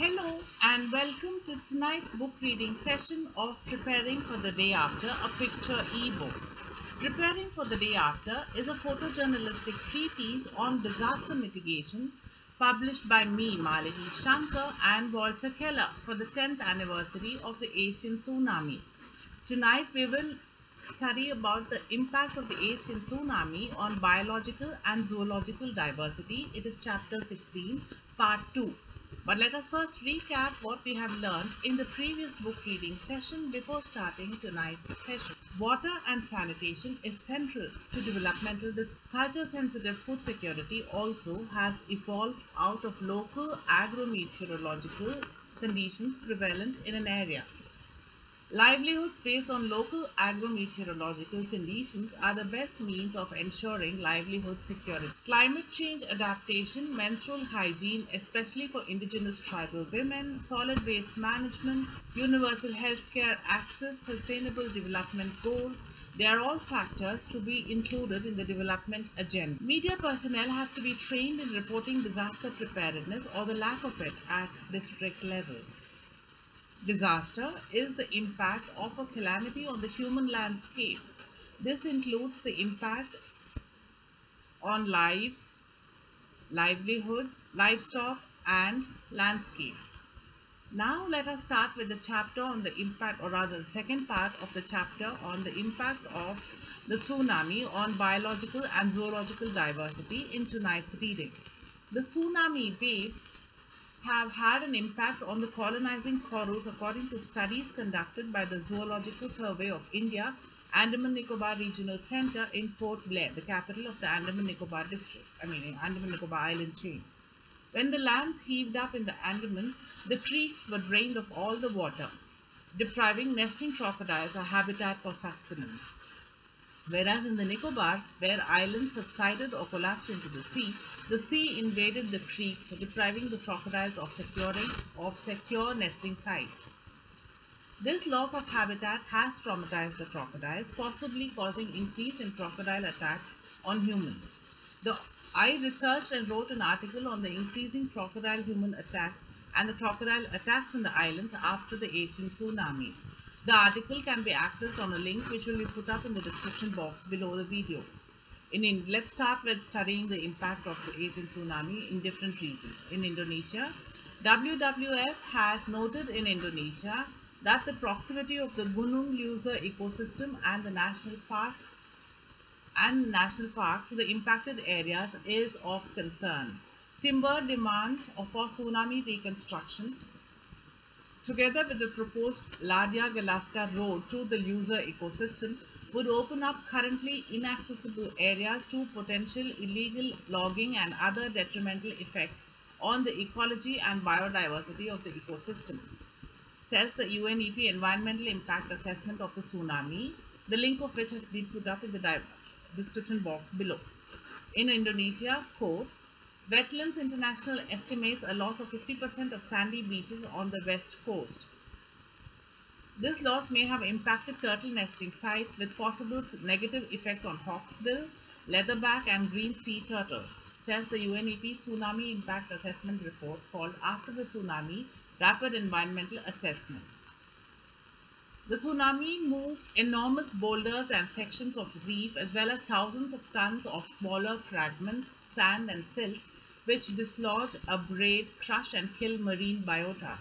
Hello and welcome to tonight's book reading session of Preparing for the Day After, a picture e-book. Preparing for the Day After is a photojournalistic treatise on disaster mitigation published by me, Malini Shankar and Walter Keller for the 10th anniversary of the Asian tsunami. Tonight we will study about the impact of the Asian tsunami on biological and zoological diversity. It is chapter 16, part 2. But let us first recap what we have learned in the previous book reading session before starting tonight's session. Water and sanitation is central to developmental culture sensitive food security also has evolved out of local agro-meteorological conditions prevalent in an area. Livelihoods based on local agro-meteorological conditions are the best means of ensuring livelihood security. Climate change adaptation, menstrual hygiene, especially for indigenous tribal women, solid waste management, universal healthcare access, sustainable development goals, they are all factors to be included in the development agenda. Media personnel have to be trained in reporting disaster preparedness or the lack of it at district level. Disaster is the impact of a calamity on the human landscape. This includes the impact on lives, livelihood, livestock and landscape. Now let us start with the chapter on the impact or rather the second part of the chapter on the impact of the tsunami on biological and zoological diversity in tonight's reading. The tsunami waves have had an impact on the colonizing corals according to studies conducted by the Zoological Survey of India, Andaman Nicobar Regional Center in Port Blair, the capital of the Andaman Nicobar district, I mean Andaman Nicobar island chain. When the lands heaved up in the Andamans, the creeks were drained of all the water, depriving nesting crocodiles a habitat for sustenance. Whereas in the Nicobars, where islands subsided or collapsed into the sea, the sea invaded the creeks, depriving the crocodiles of securing of secure nesting sites. This loss of habitat has traumatized the crocodiles, possibly causing increase in crocodile attacks on humans. The, I researched and wrote an article on the increasing crocodile human attacks and the crocodile attacks in the islands after the Asian tsunami. The article can be accessed on a link which will be put up in the description box below the video. In, let's start with studying the impact of the Asian tsunami in different regions. In Indonesia, WWF has noted in Indonesia that the proximity of the Gunung Leuser ecosystem and the national park and national park to the impacted areas is of concern. Timber demands for tsunami reconstruction together with the proposed Ladia Galaska road through the Leuser ecosystem would open up currently inaccessible areas to potential illegal logging and other detrimental effects on the ecology and biodiversity of the ecosystem, says the UNEP Environmental Impact Assessment of the Tsunami, the link of which has been put up in the description box below. In Indonesia, quote, Wetlands International estimates a loss of 50% of sandy beaches on the west coast. This loss may have impacted turtle nesting sites with possible negative effects on hawksbill, leatherback and green sea turtles, says the UNEP Tsunami Impact Assessment Report called After the Tsunami Rapid Environmental Assessment. The tsunami moved enormous boulders and sections of reef as well as thousands of tons of smaller fragments, sand and silt which dislodge, abrade, crush and kill marine biota.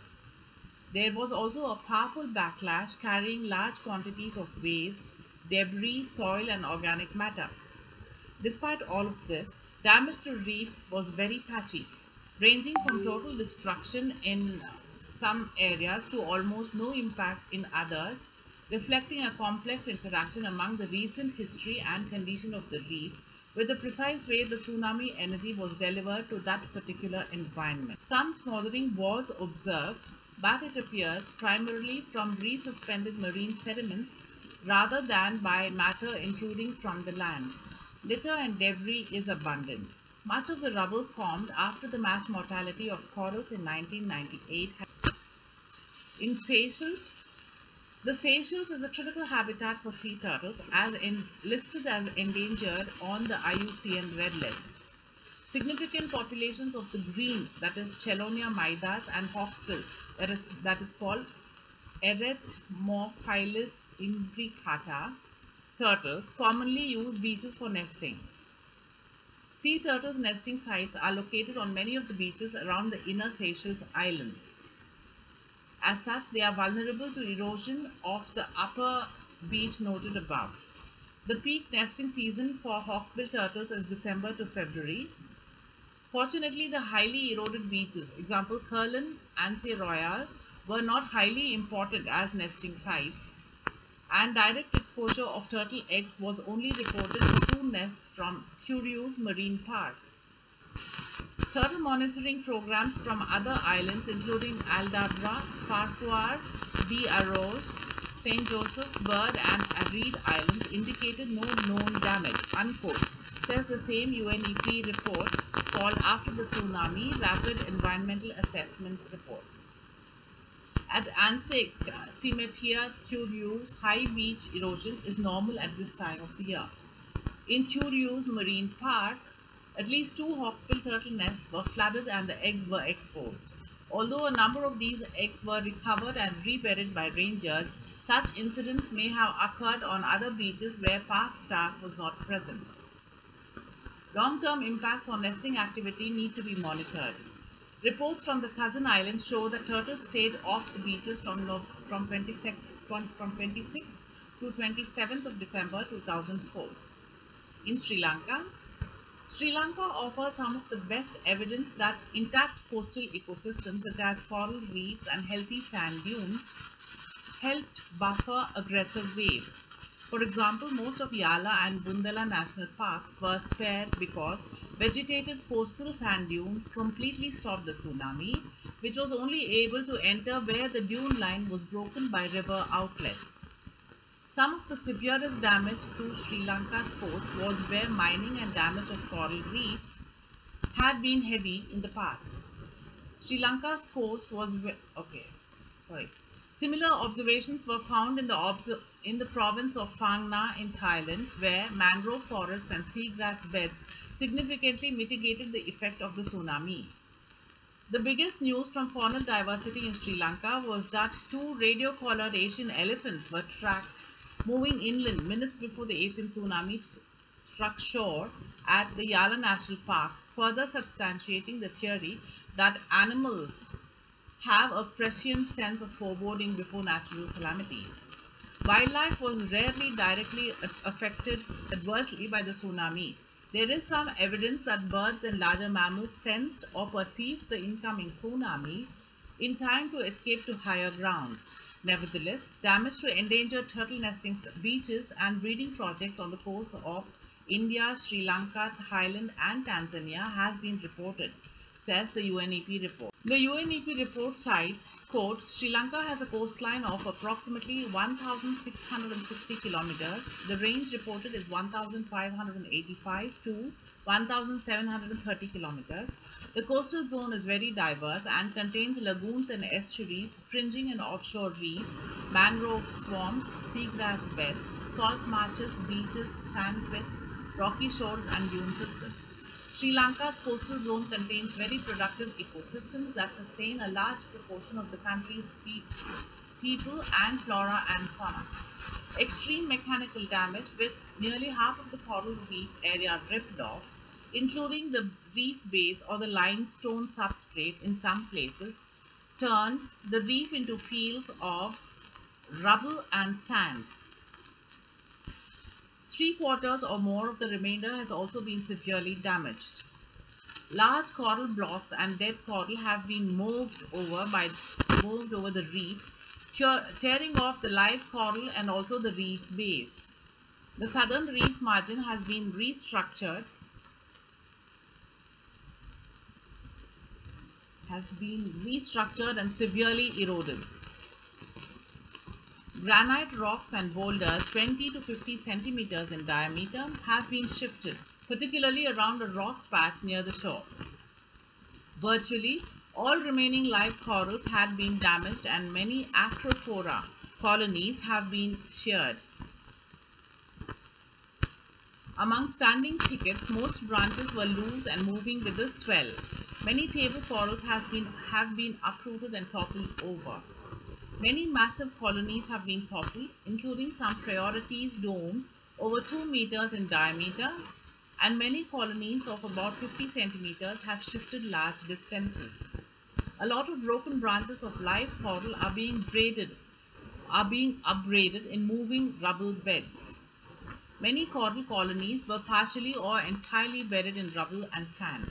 There was also a powerful backlash carrying large quantities of waste, debris, soil and organic matter. Despite all of this, damage to reefs was very patchy, ranging from total destruction in some areas to almost no impact in others, reflecting a complex interaction among the recent history and condition of the reef with the precise way the tsunami energy was delivered to that particular environment. Some smothering was observed, but it appears primarily from resuspended marine sediments rather than by matter intruding from the land. Litter and debris is abundant. Much of the rubble formed after the mass mortality of corals in 1998 in Seychelles, the Seychelles is a critical habitat for sea turtles as in, listed as endangered on the IUCN Red List. significant populations of the green, that is Chelonia mydas, and hawksbill, that is, that is called Eretmochelys imbricata, turtles commonly use beaches for nesting. Sea turtles' nesting sites are located on many of the beaches around the inner Seychelles Islands. As such, they are vulnerable to erosion of the upper beach noted above. The peak nesting season for hawksbill turtles is December to February. Fortunately, the highly eroded beaches, example Curlin and Anse Royal, were not highly important as nesting sites and direct exposure of turtle eggs was only reported in two nests from Curieuse Marine Park. Turtle monitoring programs from other islands including Aldabra, Farquhar, the Arrows, St. Joseph, Bird and Reed Islands indicated no known damage, unquote, says the same UNEP report called After the Tsunami Rapid Environmental Assessment Report. At Anse Cimetière Curieuse, high beach erosion is normal at this time of the year. In Curieuse Marine Park, at least two hawksbill turtle nests were flooded and the eggs were exposed. Although a number of these eggs were recovered and reburied by rangers, such incidents may have occurred on other beaches where park staff was not present. Long-term impacts on nesting activity need to be monitored. Reports from the cousin islands show that turtles stayed off the beaches from, from 26, from 26 to 27th of December 2004. In Sri Lanka, Sri Lanka offers some of the best evidence that intact coastal ecosystems such as coral reefs and healthy sand dunes helped buffer aggressive waves. For example, most of Yala and Bundala national parks were spared because vegetated coastal sand dunes completely stopped the tsunami, which was only able to enter where the dune line was broken by river outlets. Some of the severest damage to Sri Lanka's coast was where mining and damage of coral reefs had been heavy in the past. Sri Lanka's coast was okay, sorry. Similar observations were found in the in the province of Phang Nga in Thailand, where mangrove forests and seagrass beds significantly mitigated the effect of the tsunami. The biggest news from faunal diversity in Sri Lanka was that two radio-collared Asian elephants were tracked moving inland minutes before the Asian tsunami struck shore at the Yala National Park, further substantiating the theory that animals have a prescient sense of foreboding before natural calamities. Wildlife was rarely directly affected adversely by the tsunami. There is some evidence that birds and larger mammals sensed or perceived the incoming tsunami in time to escape to higher ground. Nevertheless, damage to endangered turtle nesting beaches and breeding projects on the coast of India, Sri Lanka, Thailand and Tanzania has been reported says the UNEP report. The UNEP report cites, quote, Sri Lanka has a coastline of approximately 1,660 kilometers. The range reported is 1,585 to 1,730 kilometers. The coastal zone is very diverse and contains lagoons and estuaries, fringing and offshore reefs, mangrove swamps, seagrass beds, salt marshes, beaches, sand pits, rocky shores and dune systems. Sri Lanka's coastal zone contains very productive ecosystems that sustain a large proportion of the country's people and flora and fauna. Extreme mechanical damage with nearly half of the coral reef area ripped off, including the reef base or the limestone substrate in some places, turned the reef into fields of rubble and sand Three quarters or more of the remainder has also been severely damaged. Large coral blocks and dead coral have been moved over by moved over the reef, tearing off the live coral and also the reef base. The southern reef margin has been restructured has been restructured and severely eroded. Granite rocks and boulders 20 to 50 centimeters in diameter have been shifted, particularly around a rock patch near the shore. Virtually all remaining live corals had been damaged and many Acropora colonies have been sheared. Among standing thickets, most branches were loose and moving with the swell. Many table corals has been, have been uprooted and toppled over. Many massive colonies have been toppled, including some Porites domes over 2 meters in diameter, and many colonies of about 50 centimeters have shifted large distances. A lot of broken branches of live coral are being braided, are being upbraided in moving rubble beds. Many coral colonies were partially or entirely buried in rubble and sand.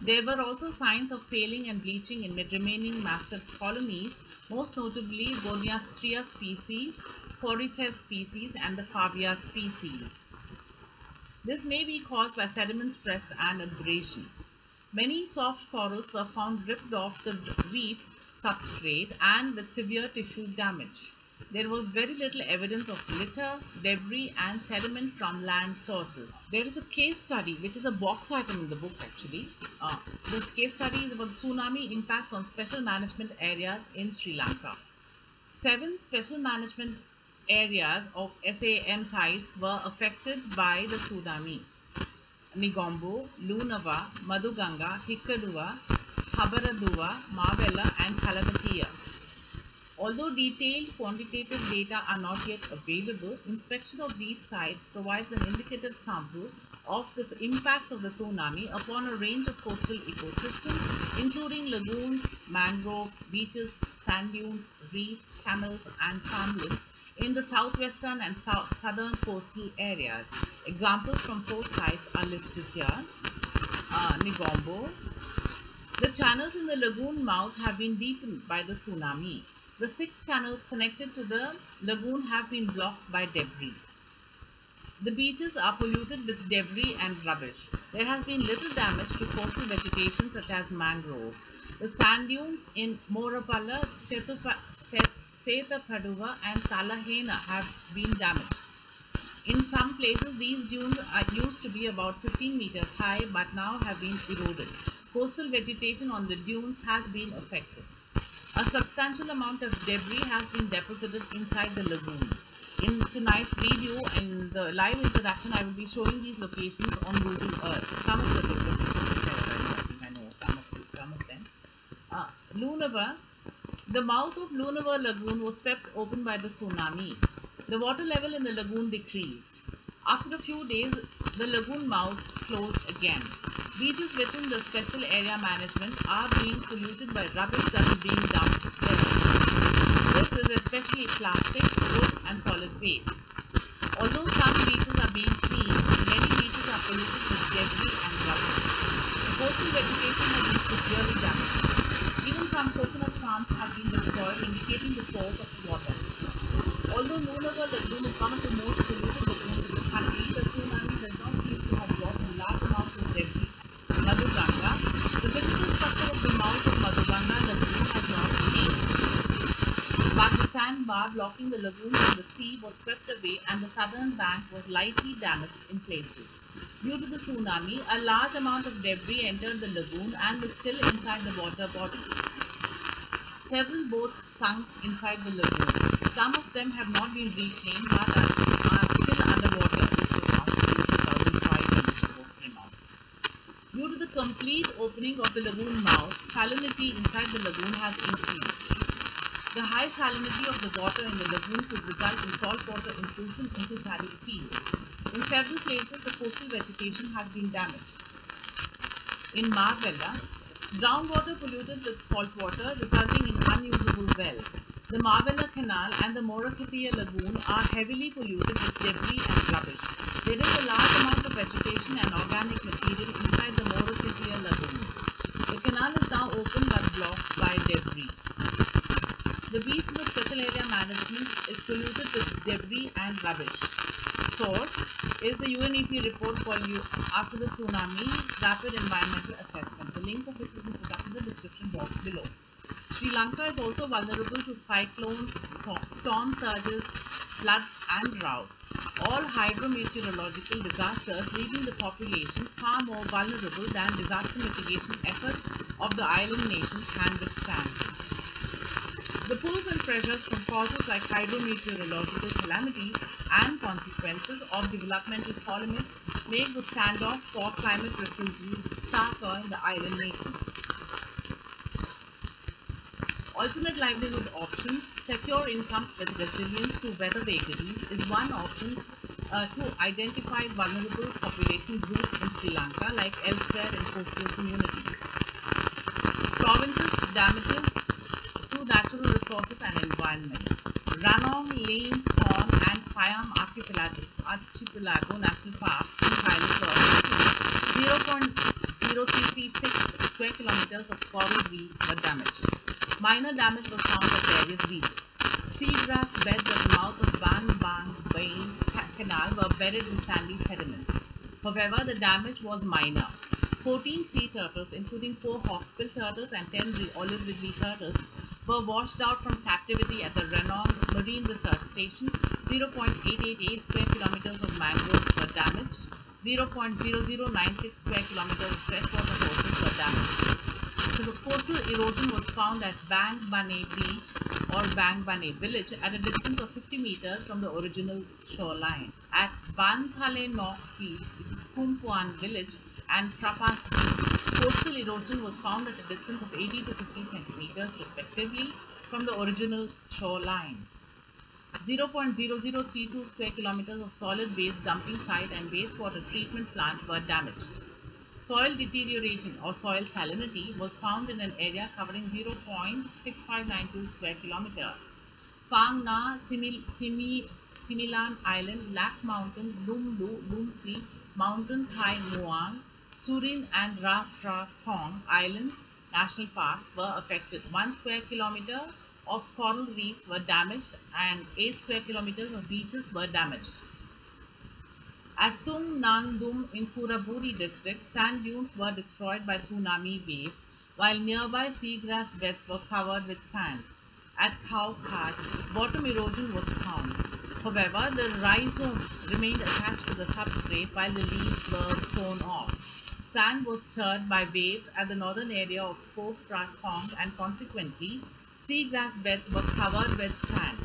There were also signs of paling and bleaching in the remaining massive colonies, most notably Goniastrea species, Porites species, and the Favia species. This may be caused by sediment stress and abrasion. Many soft corals were found ripped off the reef substrate and with severe tissue damage. There was very little evidence of litter, debris and sediment from land sources. There is a case study which is a box item in the book actually. Uh, this case study is about tsunami impacts on special management areas in Sri Lanka. Seven special management areas of SAM sites were affected by the tsunami. Negombo, Lunava, Maduganga, Hikkaduwa, Habaraduwa, Mavella and Kalavatia. Although detailed quantitative data are not yet available, inspection of these sites provides an indicative sample of the impacts of the tsunami upon a range of coastal ecosystems, including lagoons, mangroves, beaches, sand dunes, reefs, canals, and farmlands in the southwestern and south southern coastal areas. Examples from four sites are listed here. Uh, Negombo. The channels in the lagoon mouth have been deepened by the tsunami. The six canals connected to the lagoon have been blocked by debris. The beaches are polluted with debris and rubbish. There has been little damage to coastal vegetation such as mangroves. The sand dunes in Morapala, Setapaduva and Salahena have been damaged. In some places, these dunes are used to be about 15 meters high but now have been eroded. Coastal vegetation on the dunes has been affected. A substantial amount of debris has been deposited inside the lagoon. In tonight's video and the live interaction, I will be showing these locations on Google Earth. Some of the locations I know some of, some of them. Uh, Lunava, the mouth of Lunava Lagoon was swept open by the tsunami. The water level in the lagoon decreased. After a few days, the lagoon mouth closed again. Beaches within the special area management are being polluted by rubbish that is being dumped there. This is especially plastic, wood and solid waste. Although some beaches are being cleaned, many beaches are polluted with debris and rubbish. Coastal vegetation has been severely damaged. Even some coconut palms have been destroyed, indicating the source of the water. Although Lunava Lagoon is one of the most polluted the tsunami the of the mouth of lagoon has not changed. But blocking the lagoon from the sea was swept away and the southern bank was lightly damaged in places. Due to the tsunami, a large amount of debris entered the lagoon and is still inside the water body. Several boats sunk inside the lagoon. Some of them have not been reclaimed but are still underwater, which was after 2005 when the boat came out. Due to the complete opening of the lagoon mouth, salinity inside the lagoon has increased. The high salinity of the water in the lagoon could result in saltwater intrusion into paddy fields. In several places, the coastal vegetation has been damaged. In Marbella, groundwater polluted with saltwater, resulting in unusable wells. The Marbella Canal and the Morakitia Lagoon are heavily polluted with debris and rubbish. There is a large amount of vegetation and organic material inside the Morakitia Lagoon. The canal is now open but blocked by debris. The beach the special area management is polluted with debris and rubbish. Source is the UNEP report for you after the tsunami rapid environmental assessment. The link of which been put up in the description box below. Sri Lanka is also vulnerable to cyclones, storm surges, floods and droughts. All hydrometeorological disasters leaving the population far more vulnerable than disaster mitigation efforts of the island nations can withstand. The pulls and pressures from causes like hydrometeorological calamities and consequences of developmental polymids make the standoff for climate refugees starker in the island nation. Alternate livelihood options, secure incomes with resilience to weather vagaries is one option uh, to identify vulnerable population groups in Sri Lanka like elsewhere in coastal communities. Provinces damages to natural resources and environment. Ranong, Lane, Swan and Payam Archipelago, Archipelago National Park in Thailand 0.0336 square kilometers of coral reefs were damaged. Minor damage was found at various beaches. Seagrass beds at the mouth of Ban Bang Bain Canal were buried in sandy sediment. However, the damage was minor. 14 sea turtles, including 4 hawksbill turtles and 10 olive ridley turtles, were washed out from captivity at the Ranong Marine Research Station. 0.888 square kilometers of mangroves were damaged. 0.0096 square kilometers of freshwater sources were damaged. The coastal erosion was found at Bang Bane Beach or Bang Bane Village at a distance of 50 meters from the original shoreline. At Banthale Nok Beach, which is Kumpuan Village, and Trapas Beach, coastal erosion was found at a distance of 80 to 50 centimeters respectively from the original shoreline. 0.0032 square kilometers of solid waste dumping site and wastewater treatment plant were damaged. Soil deterioration or soil salinity was found in an area covering 0.6592 square kilometer. Phang Nga, Simil, Simi, Similan Island, Lac Mountain, Lum Lu, Lum Creek, Mountain Thai Muang, Surin and Ra Phra Thong Islands National Parks were affected. 1 square kilometer of coral reefs were damaged and 8 square kilometers of beaches were damaged. At Tung Nang Dum in Kuraburi district, sand dunes were destroyed by tsunami waves, while nearby seagrass beds were covered with sand. At Khao Khat, bottom erosion was found. However, the rhizome remained attached to the substrate while the leaves were torn off. Sand was stirred by waves at the northern area of Koh Phra Thong and consequently, seagrass beds were covered with sand.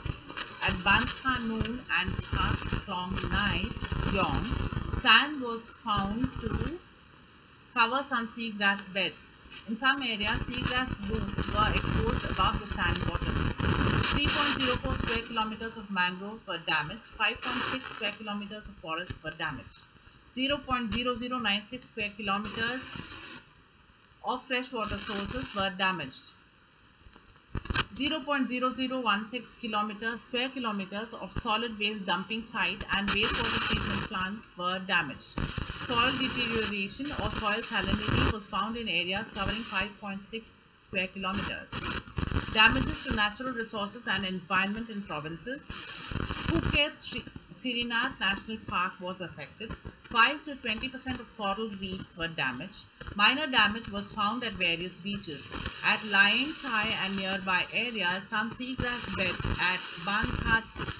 At Bantha Noon and Klong Nai Yong, sand was found to cover some seagrass beds. In some areas, seagrass dunes were exposed above the sand bottom. 3.04 square kilometers of mangroves were damaged. 5.6 square kilometers of forests were damaged. 0.0096 square kilometers of freshwater sources were damaged. 0.0016 kilometers square kilometers of solid waste dumping site and wastewater treatment plants were damaged. Soil deterioration or soil salinity was found in areas covering 5.6 square kilometers. Damages to natural resources and environment in provinces. Phuket's Srinath National Park was affected. 5 to 20% of coral reefs were damaged. Minor damage was found at various beaches. At Lion Sai and nearby areas, some seagrass beds at Ban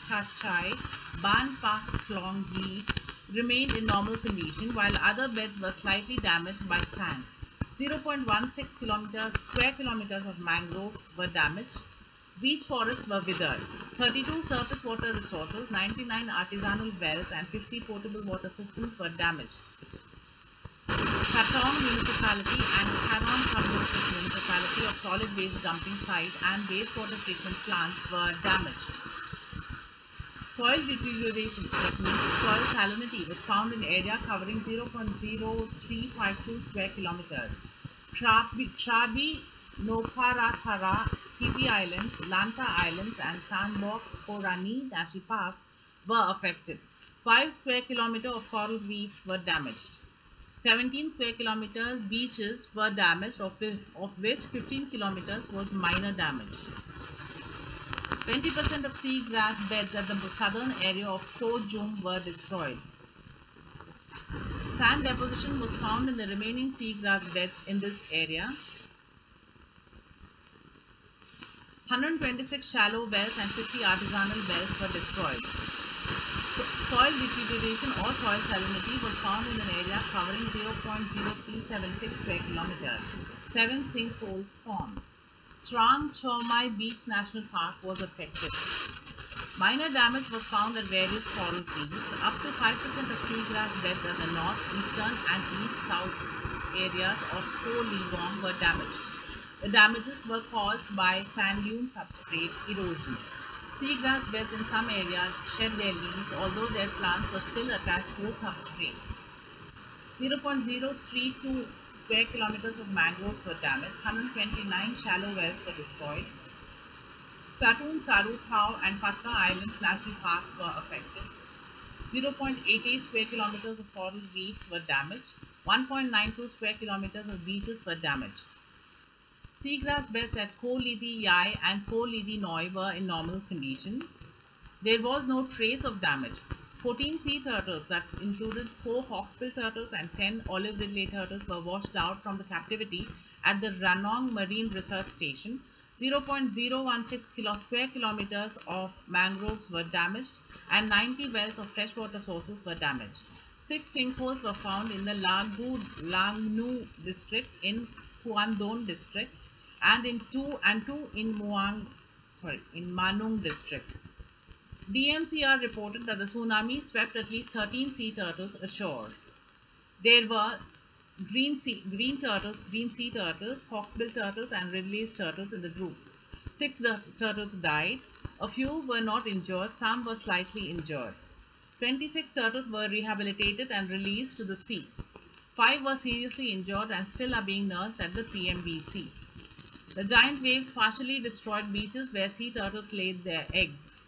Chachai, Ban Pak Klong Reef remained in normal condition while other beds were slightly damaged by sand. 0.16 kilometers, square kilometers of mangroves were damaged. Beach forests were withered. 32 surface water resources, 99 artisanal wells and 50 potable water systems were damaged. Katong Municipality and Karon Sub-District Municipality of solid waste dumping site and wastewater treatment plants were damaged. Soil deterioration, that soil salinity, was found in area covering 0.0352 square kilometers. Krabi, Krabi Noparathara, Kipi Islands, Lanta Islands and Sandbok Korani National Parks were affected. 5 square kilometers of coral reefs were damaged. 17 square kilometers beaches were damaged, of, which 15 kilometers was minor damage. 20% of seagrass beds at the southern area of Koh were destroyed. Sand deposition was found in the remaining seagrass beds in this area. 126 shallow wells and 50 artisanal wells were destroyed. So, soil deterioration or soil salinity was found in an area covering 0.0376 square kilometers. Seven sinkholes formed. Trang Chomai Beach National Park was affected. Minor damage was found at various coral reefs. Up to 5% of seagrass beds at the north, eastern and east-south areas of Koh Libong were damaged. The damages were caused by sand dune substrate erosion. Seagrass beds in some areas shed their leaves although their plants were still attached to the substrate. 0.032 square kilometers of mangroves were damaged, 129 shallow wells were destroyed. Satun, Karu, Thau and Patna Islands national parks were affected. 0.88 square kilometers of coral reefs were damaged. 1.92 square kilometers of beaches were damaged. Seagrass beds at Koh Lidi Yai and Koh Lidi Noi were in normal condition. There was no trace of damage. 14 sea turtles that included 4 hawksbill turtles and 10 olive ridley turtles were washed out from the captivity at the Ranong Marine Research Station. 0.016 kilo square kilometers of mangroves were damaged and 90 wells of freshwater sources were damaged. Six sinkholes were found in the Langnu district in Kuandon district and in two and two in Muang sorry in Manung district. DMCR reported that the tsunami swept at least 13 sea turtles ashore. There were green sea, green turtles, green sea turtles, hawksbill turtles, and Ridley's turtles in the group. Six turtles died. A few were not injured. Some were slightly injured. 26 turtles were rehabilitated and released to the sea. Five were seriously injured and still are being nursed at the PMBC. The giant waves partially destroyed beaches where sea turtles laid their eggs.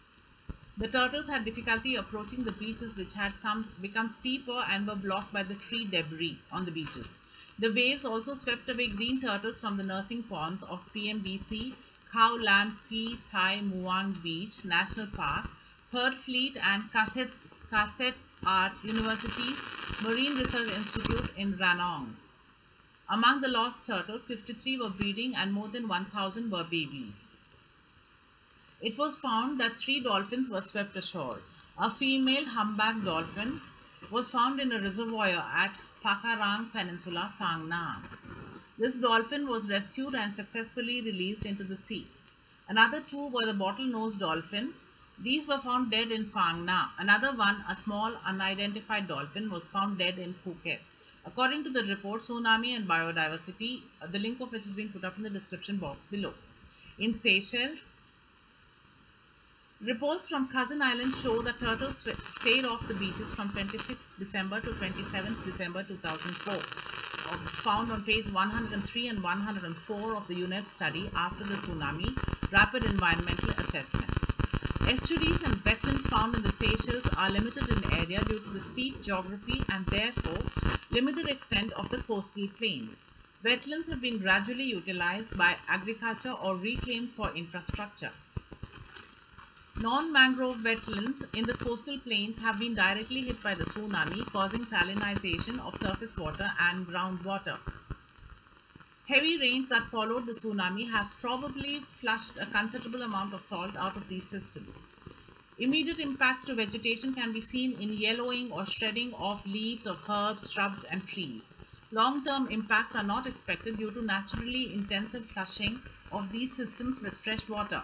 The turtles had difficulty approaching the beaches which had some become steeper and were blocked by the tree debris on the beaches. The waves also swept away green turtles from the nursing ponds of PMBC, Khao Lam Phi Thai Muang Beach National Park, Third Fleet and Kaset, Kaset Art University's Marine Research Institute in Ranong. Among the lost turtles, 53 were breeding and more than 1,000 were babies. It was found that three dolphins were swept ashore. A female humpback dolphin was found in a reservoir at Pakarang Peninsula, Phang Nga. This dolphin was rescued and successfully released into the sea. Another two were the bottlenose dolphin. These were found dead in Phang Nga. Another one, a small unidentified dolphin, was found dead in Phuket. According to the report, Tsunami and Biodiversity, uh, the link of which has been put up in the description box below. In Seychelles, Reports from Cousin Island show that turtles stayed off the beaches from 26 December to 27 December 2004, uh, found on page 103 and 104 of the UNEP study after the tsunami rapid environmental assessment. Estuaries and wetlands found in the Seychelles are limited in area due to the steep geography and therefore limited extent of the coastal plains. Wetlands have been gradually utilized by agriculture or reclaimed for infrastructure. Non-mangrove wetlands in the coastal plains have been directly hit by the tsunami, causing salinization of surface water and groundwater. Heavy rains that followed the tsunami have probably flushed a considerable amount of salt out of these systems. Immediate impacts to vegetation can be seen in yellowing or shredding of leaves of herbs, shrubs and trees. Long-term impacts are not expected due to naturally intensive flushing of these systems with fresh water.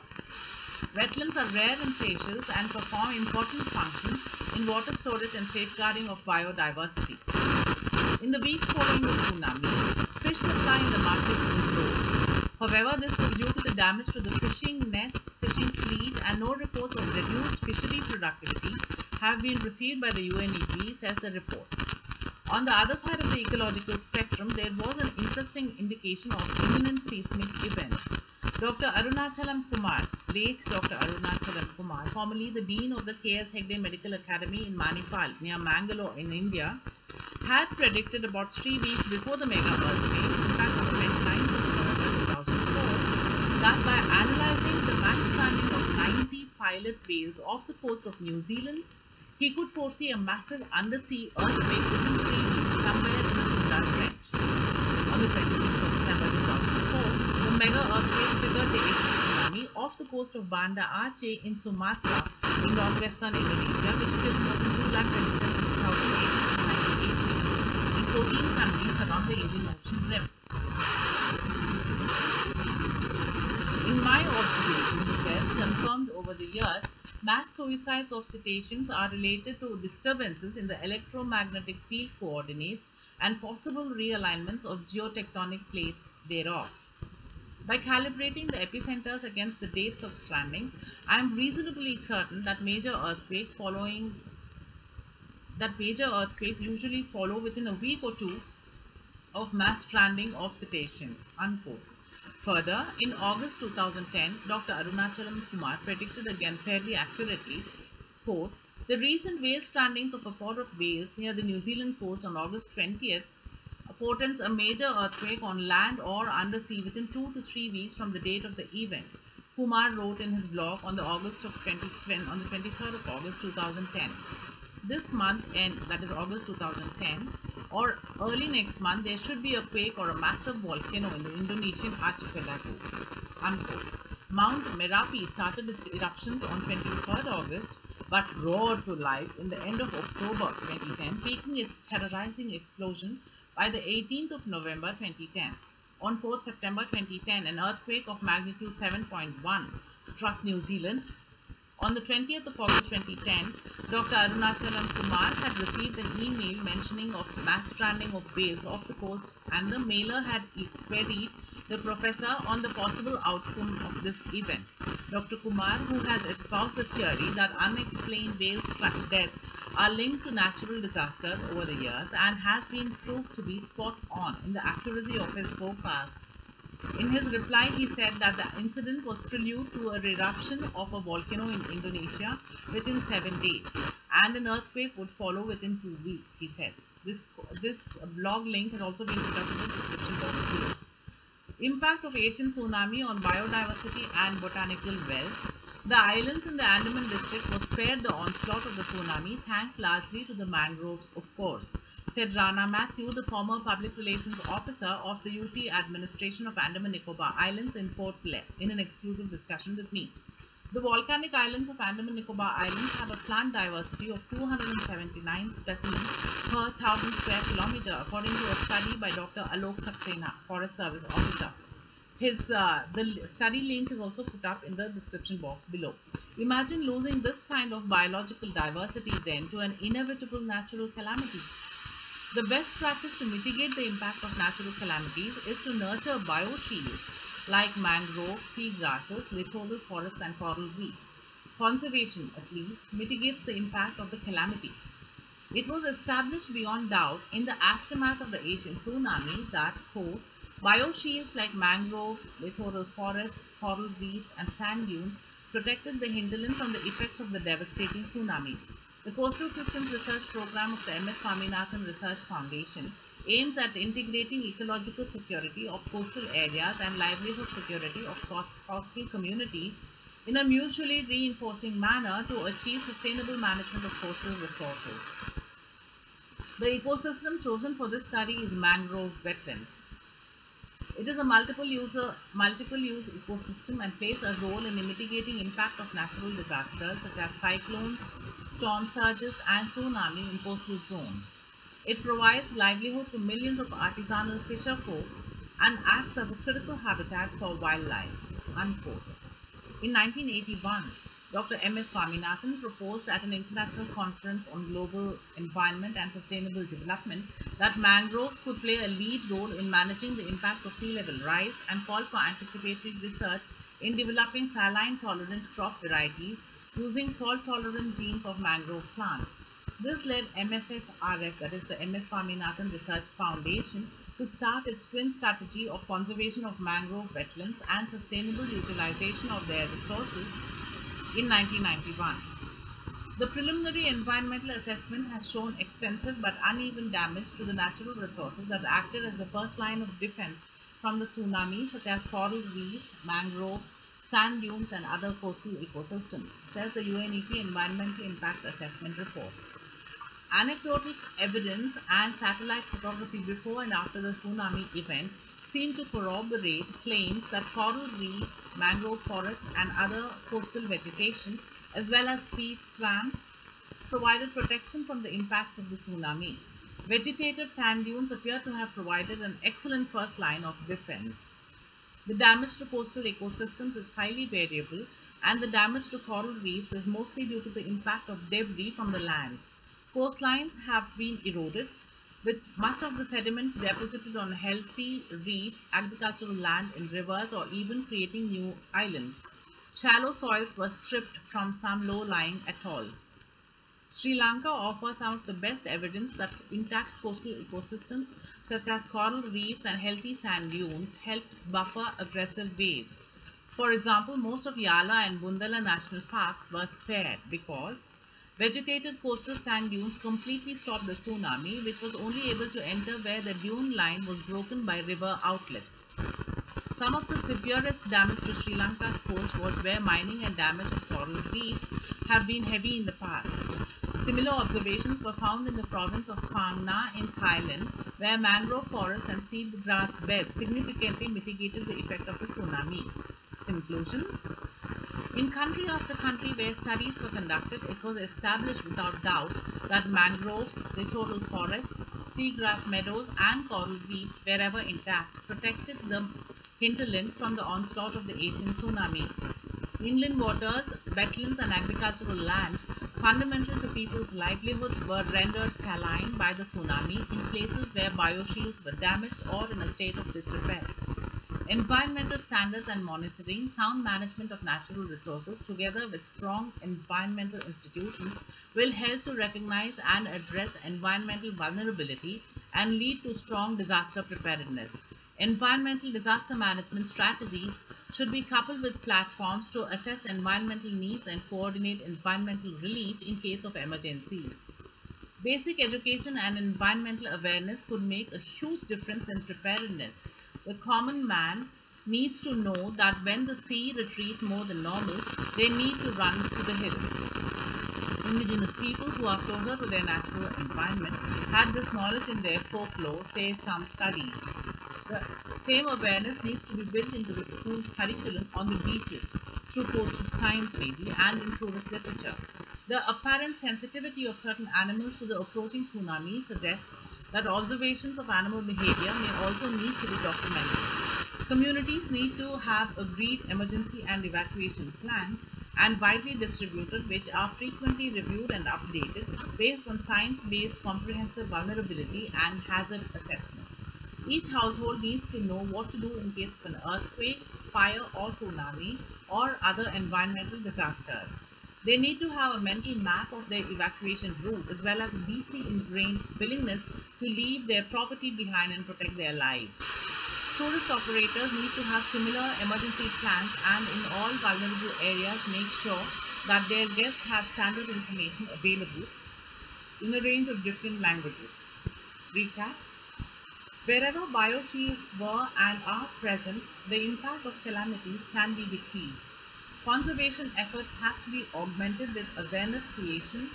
Wetlands are rare in Seychelles and perform important functions in water storage and safeguarding of biodiversity. In the weeks following the tsunami, fish supply in the markets was low. However, this was due to the damage to the fishing nets, fishing fleet and no reports of reduced fishery productivity have been received by the UNEP, says the report. On the other side of the ecological spectrum, there was an interesting indication of imminent seismic events. Dr. Arunachalam Kumar, late Dr. Arunachalam Kumar, formerly the Dean of the K.S. Hegde Medical Academy in Manipal near Mangalore in India, had predicted about three weeks before the mega earthquake, 29th of 2004, that by analyzing the max stranding of 90 pilot whales off the coast of New Zealand, he could foresee a massive undersea earthquake within three weeks somewhere in the Sunda Trench. On the 26th of December 2004, the mega earthquake triggered the tsunami off the coast of Banda Aceh in Sumatra in northwestern Indonesia, which killed more than 2,27,898 people in 14 countries around the Indian Ocean rim. In my observation, he says, confirmed over the years, mass suicides of cetaceans are related to disturbances in the electromagnetic field coordinates and possible realignments of geotectonic plates thereof. By calibrating the epicenters against the dates of strandings, I am reasonably certain that major earthquakes following that major earthquakes usually follow within a week or two of mass stranding of cetaceans. Unquote. Further, in August 2010, Dr. Arunachalam Kumar predicted again fairly accurately, quote, the recent whale strandings of a pod of whales near the New Zealand coast on August 20th portends a major earthquake on land or undersea within two to three weeks from the date of the event. Kumar wrote in his blog on the August of 2020 on the 23rd of August 2010. This month end, that is August 2010, or early next month, there should be a quake or a massive volcano in the Indonesian archipelago. Unquote. Mount Merapi started its eruptions on 23rd August but roared to life in the end of October 2010, peaking its terrorizing explosion by the 18th of November 2010. On 4th September 2010, an earthquake of magnitude 7.1 struck New Zealand. On the 20th of August 2010, Dr. Arunachalam Kumar had received an email mentioning of mass stranding of whales off the coast and the mailer had queried the professor on the possible outcome of this event. Dr. Kumar, who has espoused the theory that unexplained whale deaths are linked to natural disasters over the years and has been proved to be spot on in the accuracy of his forecasts. In his reply, he said that the incident was prelude to a eruption of a volcano in Indonesia within seven days, and an earthquake would follow within two weeks, he said. This, this blog link has also been put up in the description box below. Impact of Asian tsunami on biodiversity and botanical wealth. The islands in the Andaman district were spared the onslaught of the tsunami thanks largely to the mangroves, of course, said Rana Matthew, the former public relations officer of the UT administration of Andaman Nicobar Islands in Port Blair, in an exclusive discussion with me. The volcanic islands of Andaman Nicobar Islands have a plant diversity of 279 specimens per 1000 square kilometer, according to a study by Dr. Alok Saxena, Forest Service Officer. His uh, the study link is also put up in the description box below. Imagine losing this kind of biological diversity then to an inevitable natural calamity. The best practice to mitigate the impact of natural calamities is to nurture bioshields like mangroves, sea grasses, littoral forests and coral reefs. Conservation, at least, mitigates the impact of the calamity. It was established beyond doubt in the aftermath of the Asian tsunami that, quote, bioshields like mangroves, littoral forests, coral reefs and sand dunes protected the hinterland from the effects of the devastating tsunami. The Coastal Systems Research Program of the M.S. Swaminathan Research Foundation aims at integrating ecological security of coastal areas and livelihood security of coastal communities in a mutually reinforcing manner to achieve sustainable management of coastal resources. The ecosystem chosen for this study is mangrove wetland. It is a multiple user, multiple use ecosystem and plays a role in mitigating impact of natural disasters such as cyclones, storm surges and tsunami in coastal zones. It provides livelihood to millions of artisanal fisher folk and acts as a critical habitat for wildlife. Unquote. In 1981, Dr. M. S. Swaminathan proposed at an international conference on global environment and sustainable development that mangroves could play a lead role in managing the impact of sea level rise and called for anticipatory research in developing saline tolerant crop varieties using salt tolerant genes of mangrove plants. This led MSSRF, that is the MS Swaminathan Research Foundation, to start its twin strategy of conservation of mangrove wetlands and sustainable utilization of their resources in 1991. The preliminary environmental assessment has shown extensive but uneven damage to the natural resources that acted as the first line of defense from the tsunami, such as coral reefs, mangroves, sand dunes, and other coastal ecosystems, says the UNEP Environmental Impact Assessment Report. Anecdotal evidence and satellite photography before and after the tsunami event seem to corroborate claims that coral reefs, mangrove forests, and other coastal vegetation, as well as peat swamps, provided protection from the impact of the tsunami. Vegetated sand dunes appear to have provided an excellent first line of defense. The damage to coastal ecosystems is highly variable and the damage to coral reefs is mostly due to the impact of debris from the land. Coastlines have been eroded, with much of the sediment deposited on healthy reefs, agricultural land in rivers or even creating new islands. Shallow soils were stripped from some low-lying atolls. Sri Lanka offers some of the best evidence that intact coastal ecosystems such as coral reefs and healthy sand dunes help buffer aggressive waves. For example, most of Yala and Bundala national parks were spared because vegetated coastal sand dunes completely stopped the tsunami which was only able to enter where the dune line was broken by river outlets. Some of the severest damage to Sri Lanka's coast was where mining and damage of coral reefs have been heavy in the past. Similar observations were found in the province of Phang Nga in Thailand, where mangrove forests and seagrass beds significantly mitigated the effect of the tsunami. Conclusion In country after country where studies were conducted, it was established without doubt that mangroves, littoral forests, seagrass meadows and coral reefs, wherever intact, protected the hinterland from the onslaught of the Asian tsunami. Inland waters, wetlands and agricultural land fundamental to people's livelihoods were rendered saline by the tsunami in places where bioshields were damaged or in a state of disrepair. Environmental standards and monitoring, sound management of natural resources together with strong environmental institutions will help to recognize and address environmental vulnerability and lead to strong disaster preparedness. Environmental disaster management strategies should be coupled with platforms to assess environmental needs and coordinate environmental relief in case of emergencies. Basic education and environmental awareness could make a huge difference in preparedness. The common man needs to know that when the sea retreats more than normal, they need to run to the hills. Indigenous people who are closer to their natural environment had this knowledge in their folklore, say some studies. The same awareness needs to be built into the school curriculum on the beaches, through coastal science maybe, and in tourist literature. The apparent sensitivity of certain animals to the approaching tsunami suggests that observations of animal behavior may also need to be documented. Communities need to have agreed emergency and evacuation plans and widely distributed which are frequently reviewed and updated based on science-based comprehensive vulnerability and hazard assessment. Each household needs to know what to do in case of an earthquake, fire or tsunami or other environmental disasters. They need to have a mental map of their evacuation route as well as a deeply ingrained willingness to leave their property behind and protect their lives. Tourist operators need to have similar emergency plans and in all vulnerable areas make sure that their guests have standard information available in a range of different languages. Recap Wherever bioshields were and are present, the impact of calamities can be decreased. Conservation efforts have to be augmented with awareness creation,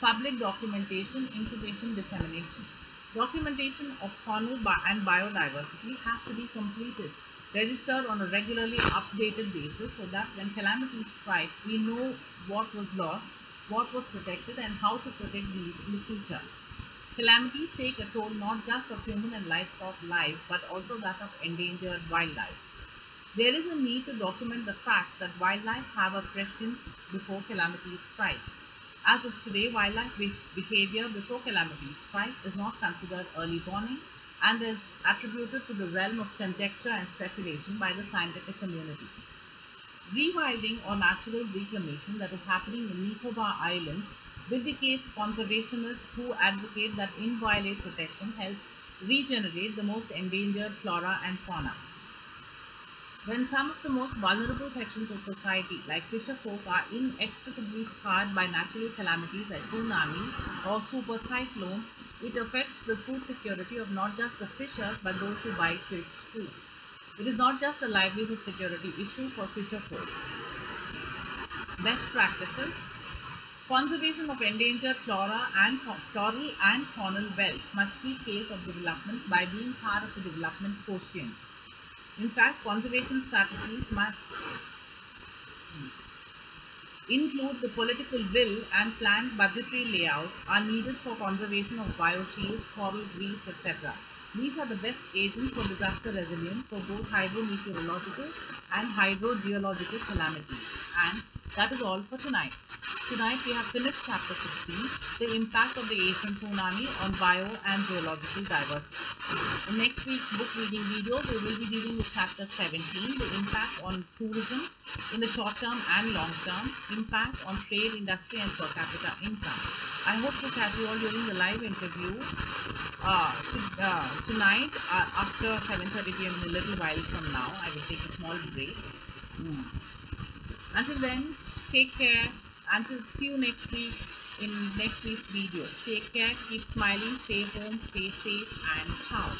public documentation, information dissemination. Documentation of faunal and biodiversity has to be completed, registered on a regularly updated basis so that when calamities strike, we know what was lost, what was protected and how to protect these in the future. Calamities take a toll not just of human and livestock life but also that of endangered wildlife. There is a need to document the fact that wildlife have a prescience before calamities strike. As of today, wildlife behavior before calamities strike is not considered early warning and is attributed to the realm of conjecture and speculation by the scientific community. Rewilding or natural reclamation that is happening in Nicobar Islands vindicates conservationists who advocate that inviolate protection helps regenerate the most endangered flora and fauna. When some of the most vulnerable sections of society, like fisher folk, are inextricably scarred by natural calamities like tsunami or super cyclones, it affects the food security of not just the fishers but those who buy fish too. It is not just a livelihood security issue for fisher folk. Best practices Conservation of endangered flora and floral and faunal wealth must keep pace of development by being part of the development quotient. In fact, conservation strategies must include the political will and planned budgetary layout are needed for conservation of bioshields, coral reefs, etc. These are the best agents for disaster resilience for both hydrometeorological and hydrogeological calamities. And that is all for tonight. Tonight we have finished chapter 16, the impact of the Asian tsunami on bio and geological diversity. In next week's book reading video, we will be dealing with chapter 17, the impact on tourism in the short term and long term, impact on trade, industry and per capita income. I hope to catch you all during the live interview uh, uh, tonight uh, after 7.30 pm in a little while from now. I will take a small break. Mm. Until then, take care. Until see you next week in next week's video. Take care, keep smiling, stay home, stay safe, and ciao.